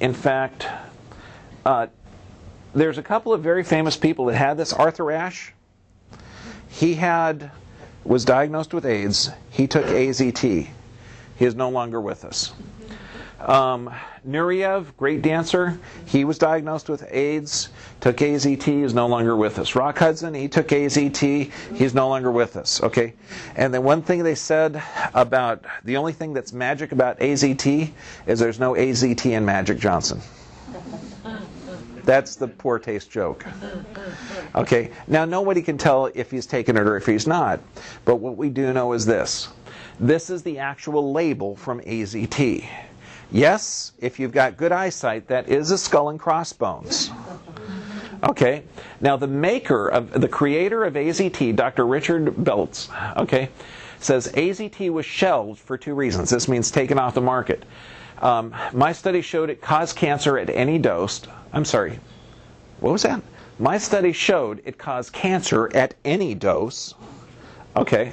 in fact, uh, there's a couple of very famous people that had this. Arthur Ashe, he had was diagnosed with AIDS. He took AZT. He is no longer with us. Um, Nureyev, great dancer, he was diagnosed with AIDS, took AZT, is no longer with us. Rock Hudson, he took AZT, he's no longer with us. Okay, and then one thing they said about the only thing that's magic about AZT is there's no AZT in Magic Johnson. That's the poor taste joke. Okay, now nobody can tell if he's taken it or if he's not, but what we do know is this. This is the actual label from AZT. Yes, if you've got good eyesight, that is a skull and crossbones. Okay, now the maker of the creator of AZT, Dr. Richard Beltz, okay, says AZT was shelved for two reasons. This means taken off the market. Um, my study showed it caused cancer at any dose. I'm sorry, what was that? My study showed it caused cancer at any dose. Okay,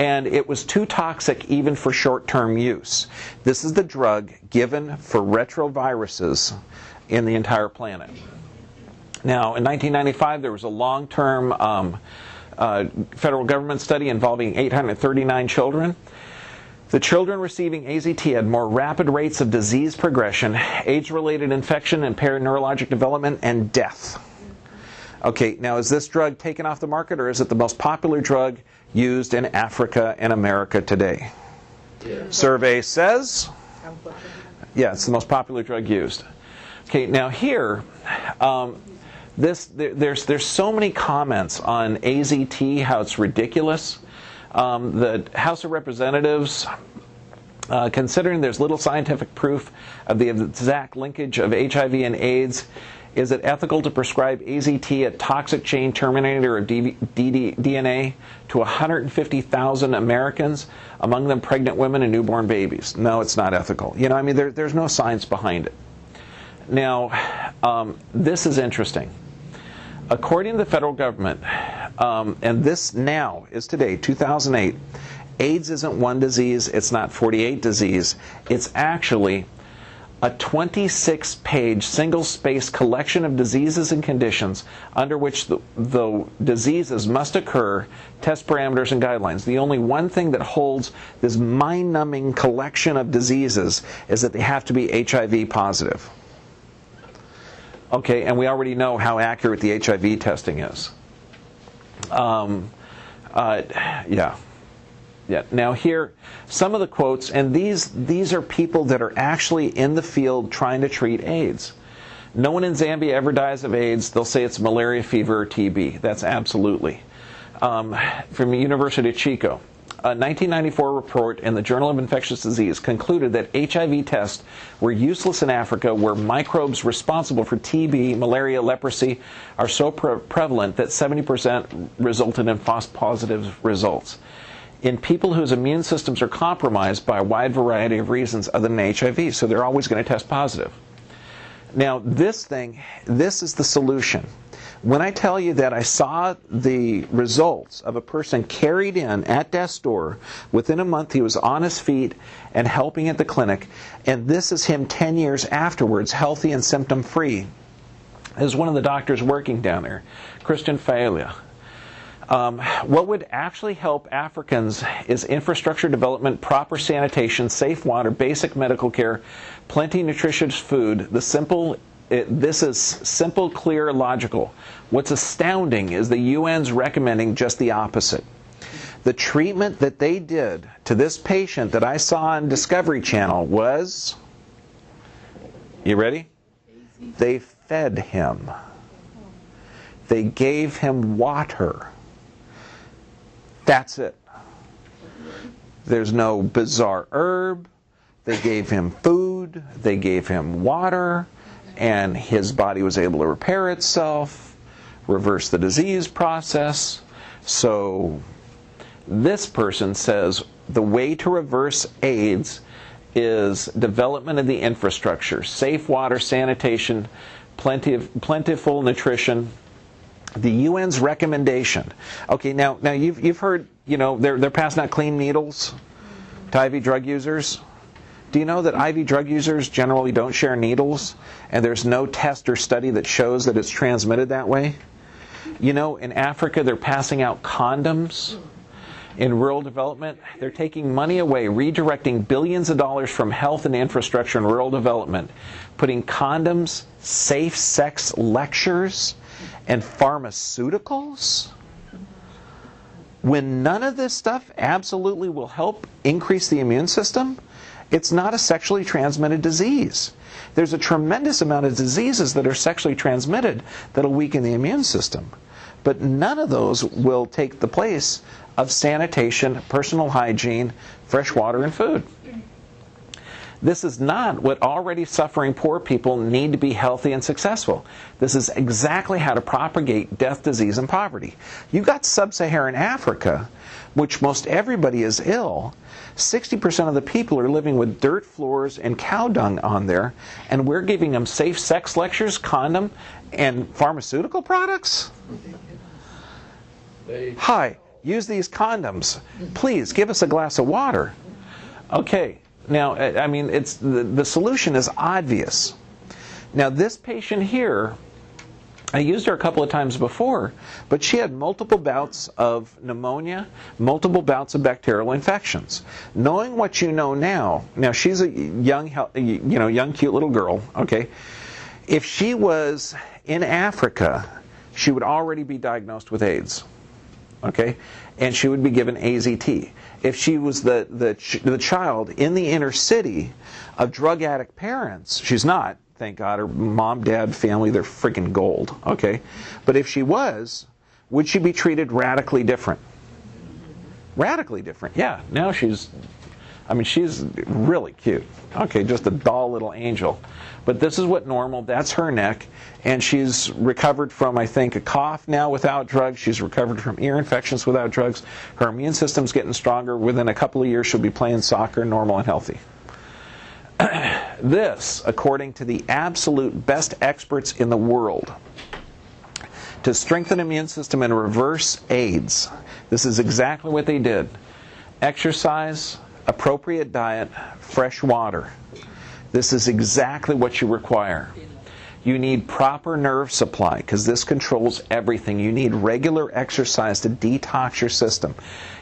and it was too toxic even for short term use. This is the drug given for retroviruses in the entire planet. Now, in 1995, there was a long term um, uh, federal government study involving 839 children. The children receiving AZT had more rapid rates of disease progression, age related infection, impaired neurologic development, and death. Okay, now is this drug taken off the market or is it the most popular drug used in Africa and America today? Yeah. Survey says, yeah, it's the most popular drug used. Okay, now here, um, this there, there's there's so many comments on AZT, how it's ridiculous. Um, the House of Representatives, uh, considering there's little scientific proof of the exact linkage of HIV and AIDS, is it ethical to prescribe AZT, a toxic chain terminator of DNA, to 150,000 Americans, among them pregnant women and newborn babies? No, it's not ethical. You know, I mean, there, there's no science behind it. Now, um, this is interesting. According to the federal government, um, and this now is today, 2008, AIDS isn't one disease, it's not 48 disease, it's actually a 26 page single space collection of diseases and conditions under which the, the, diseases must occur, test parameters, and guidelines. The only one thing that holds this mind numbing collection of diseases is that they have to be HIV positive. Okay, and we already know how accurate the HIV testing is. Um, uh, yeah. Yeah. Now here, some of the quotes, and these these are people that are actually in the field trying to treat AIDS. No one in Zambia ever dies of AIDS. They'll say it's malaria, fever, or TB. That's absolutely. Um, from the University of Chico, a 1994 report in the Journal of Infectious Disease concluded that HIV tests were useless in Africa where microbes responsible for TB, malaria, leprosy are so pre- prevalent that 70% resulted in false positive results in people whose immune systems are compromised by a wide variety of reasons other than HIV. So they're always going to test positive. Now, this thing, this is the solution. When I tell you that I saw the results of a person carried in at death's door, within a month he was on his feet and helping at the clinic, and this is him 10 years afterwards, healthy and symptom free. Is one of the doctors working down there, Christian Fiala. Um, what would actually help Africans is infrastructure development, proper sanitation, safe water, basic medical care, plenty nutritious food. The simple it, this is simple, clear, logical. What's astounding is the UN's recommending just the opposite. The treatment that they did to this patient that I saw on Discovery Channel was you ready? They fed him. They gave him water. That's it. There's no bizarre herb. They gave him food. They gave him water. And his body was able to repair itself, reverse the disease process. So this person says the way to reverse AIDS is development of the infrastructure, safe water, sanitation, plenty of, plentiful nutrition, the UN's recommendation. Okay, now now you've you've heard you know they're they're passing out clean needles to IV drug users. Do you know that IV drug users generally don't share needles and there's no test or study that shows that it's transmitted that way? You know, in Africa, they're passing out condoms. In rural development, they're taking money away, redirecting billions of dollars from health and infrastructure in rural development, putting condoms, safe sex lectures, and pharmaceuticals when none of this stuff absolutely will help increase the immune system, it's not a sexually transmitted disease. There's a tremendous amount of diseases that are sexually transmitted that'll weaken the immune system. But none of those will take the place of sanitation, personal hygiene, fresh water, and food. This is not what already suffering poor people need to be healthy and successful. This is exactly how to propagate death, disease, and poverty. You got sub Saharan Africa, which most everybody is ill. 60% of the people are living with dirt floors and cow dung on there, and we're giving them safe sex lectures, condom, and pharmaceutical products? Hi, use these condoms. Please give us a glass of water. Okay, now, I mean, it's the, the solution is obvious. Now, this patient here, I used her a couple of times before, but she had multiple bouts of pneumonia, multiple bouts of bacterial infections. Knowing what you know now, now she's a young, you know, young, cute little girl. Okay, if she was in Africa, she would already be diagnosed with AIDS. Okay, and she would be given AZT if she was the, the, the child in the inner city of drug addict parents, she's not, thank God, her mom, dad, family, they're freaking gold, okay? But if she was, would she be treated radically different? Radically different, yeah. Now she's I mean, she's really cute. Okay, just a doll little angel. But this is what normal, that's her neck. And she's recovered from, I think, a cough now without drugs. She's recovered from ear infections without drugs. Her immune system's getting stronger. Within a couple of years, she'll be playing soccer, normal and healthy. this, according to the absolute best experts in the world, to strengthen immune system and reverse AIDS. This is exactly what they did. Exercise, appropriate diet, fresh water. This is exactly what you require. You need proper nerve supply because this controls everything. You need regular exercise to detox your system.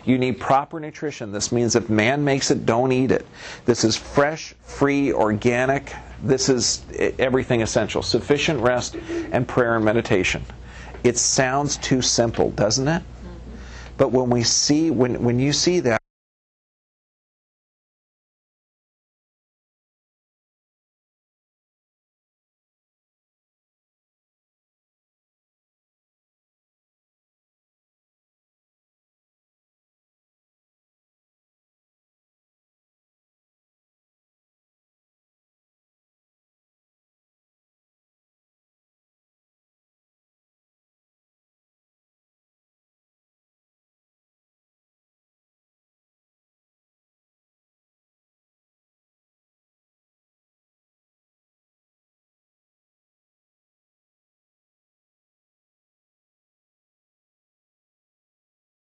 You need proper nutrition. This means if man makes it, don't eat it. This is fresh, free, organic. This is everything essential. Sufficient rest and prayer and meditation. It sounds too simple, doesn't it? But when we see when when you see that